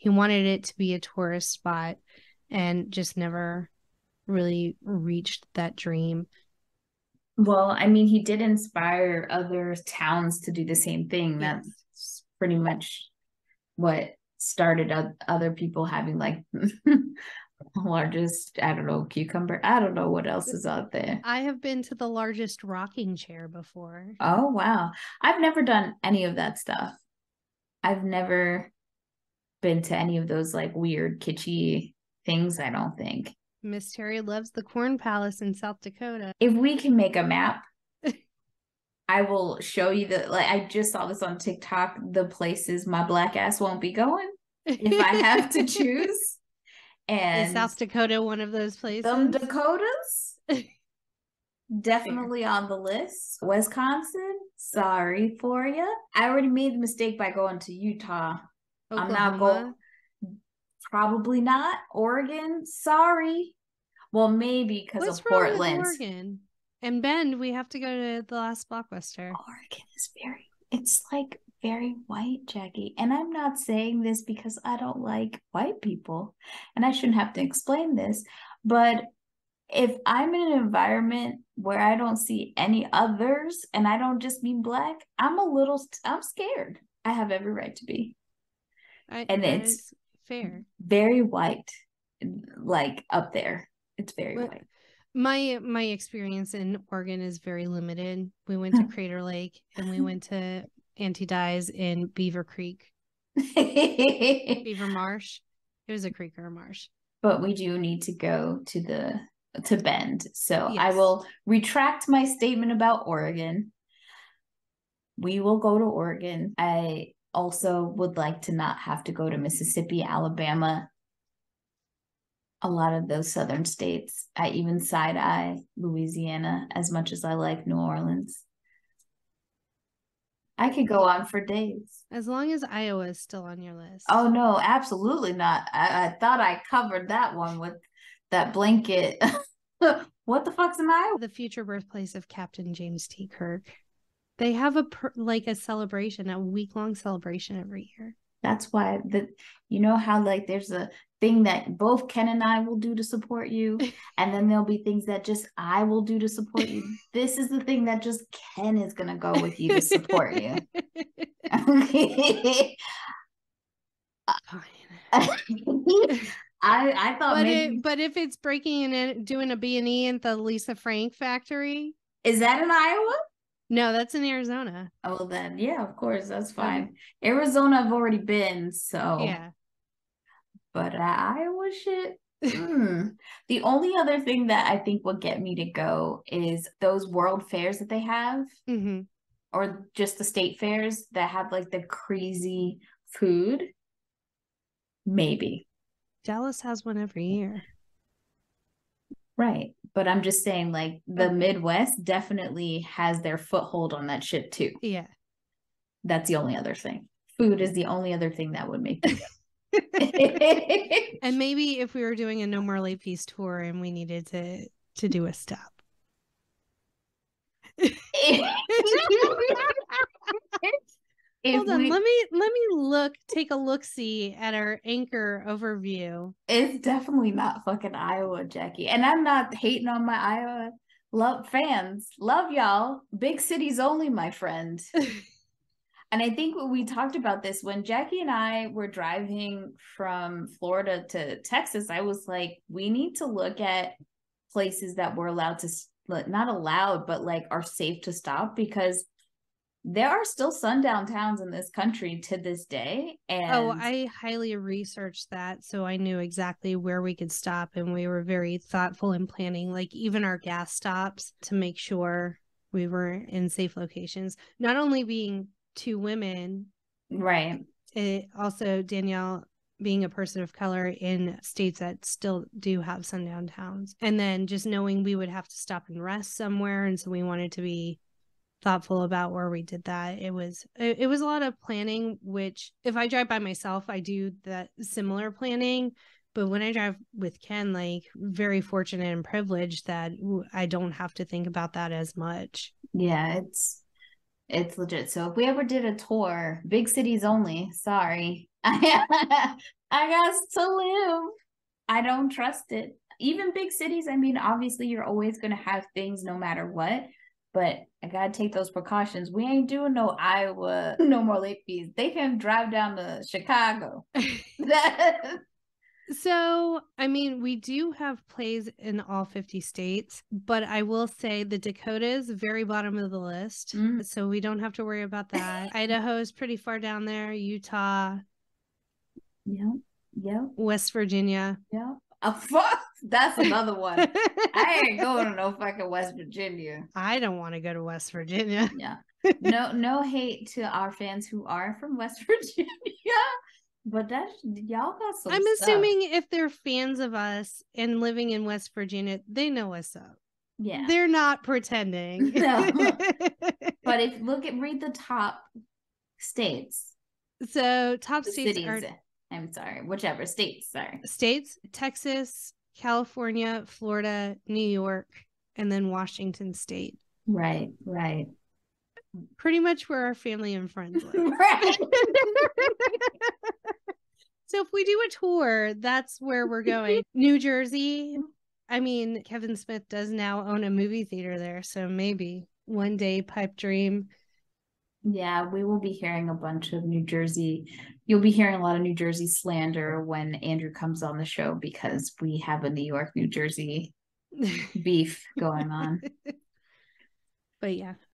he wanted it to be a tourist spot and just never really reached that dream. Well, I mean, he did inspire other towns to do the same thing. That's pretty much what started other people having like largest, I don't know, cucumber. I don't know what else is out there. I have been to the largest rocking chair before. Oh, wow. I've never done any of that stuff. I've never been to any of those like weird, kitschy things, I don't think. Miss Terry loves the Corn Palace in South Dakota. If we can make a map, I will show you the like I just saw this on TikTok, the places my black ass won't be going if I have to choose. Is And South Dakota one of those places? them Dakotas definitely on the list. Wisconsin, sorry for you. I already made the mistake by going to Utah. I'm not going. Probably not. Oregon, sorry. Well, maybe because of Portland. Oregon? And Bend, we have to go to the last blockbuster. Oregon is very, it's like very white, Jackie. And I'm not saying this because I don't like white people and I shouldn't have to explain this. But if I'm in an environment where I don't see any others and I don't just mean black, I'm a little, I'm scared. I have every right to be. I, And it's- fair. Very white, like up there. It's very What- white. My my experience in Oregon is very limited. We went to Crater Lake and we went to Anti Dyes in Beaver Creek, Beaver Marsh. It was a creek or a marsh. but we do need to go to the to Bend. So I will retract my statement about Oregon. We will go to Oregon. I also would like to not have to go to Mississippi, Alabama. A lot of those southern states. I even side eye Louisiana as much as I like New Orleans. I could go on for days. As long as Iowa is still on your list. Oh no, absolutely not. I, I thought I covered that one with that blanket. what the fuck's in Iowa? the future birthplace of Captain James T. Kirk. They have a per, like a celebration, a week long celebration every year. That's why the you know how like there's a thing that both Ken and I will do to support you, and then there'll be things that just I will do to support you. this is the thing that just Ken is gonna go with you to support you. Okay. I I thought But maybe it, but if it's breaking and doing a B and E at the Lisa Frank factory, is that in Iowa? No, that's in Arizona. Oh, then yeah, of course, that's fine. Arizona, I've already been, so Yeah. but uh, Iowa shit. mm. The only other thing that I think would get me to go is those world fairs that they have, hmm or just the state fairs that have like the crazy food. Maybe. Dallas has one every year. Right. But I'm just saying, like, the. Midwest definitely has their foothold on that shit too. Yeah. That's the only other thing. Food is the only other thing that would make. And maybe if we were doing a No More Late Fees tour and we needed to to do a stop. If Hold on, we- let me let me look take a look see at our anchor overview. It's definitely not fucking Iowa, Jackie. And I'm not hating on my Iowa love fans. Love y'all. Big cities only, my friend. And I think when we talked about this when Jackie and I were driving from Florida to Texas, I was like, we need to look at places that we're allowed to not allowed, but like are safe to stop because there are still sundown towns in this country to this day. Oh, and Oh, I highly researched that so I knew exactly where we could stop and we were very thoughtful in planning like even our gas stops to make sure we were in safe locations. Not only being two women, right. it also Danielle being a person of color in states that still do have sundown towns. And then just knowing we would have to stop and rest somewhere and so we wanted to be thoughtful about where we did that. It was it, it was a lot of planning which if I drive by myself I do that similar planning, but when I drive with Ken like very fortunate and privileged that I don't have to think about that as much. Yeah, it's it's legit. So if we ever did a tour, big cities only, sorry. I got to live. I don't trust it. Even big cities, I mean, obviously you're always gonna have things no matter what, but I gotta take those precautions. We ain't doing no Iowa, no more late fees. They can drive down to Chicago. So, I mean, we do have plays in all 50 states, but I will say the Dakotas, very bottom of the list. Mm. So we don't have to worry about that. Idaho is pretty far down there, Utah, Yeah. Yeah. West Virginia. Yep. Uh, fuck. That's another one. I ain't going to no fucking West Virginia. I don't want to go to West Virginia. Yeah. No, no hate to our fans who are from West Virginia. But that's y'all got some. I'm stuff. assuming if they're fans of us and living in West Virginia, they know us up. Yeah. They're not pretending. No. But if look at read the top states, so top the states cities. are I'm sorry, whichever states. Sorry. states Texas, California, Florida, New York, and then Washington State. Right. Right. Pretty much where our family and friends live. right. so if we do a tour, that's where we're going. New Jersey. I mean, Kevin Smith does now own a movie theater there, so maybe one day pipe dream. Yeah, we will be hearing a bunch of New Jersey. You'll be hearing a lot of New Jersey slander when Andrew comes on the show because we have a New York, New Jersey beef going on. but yeah,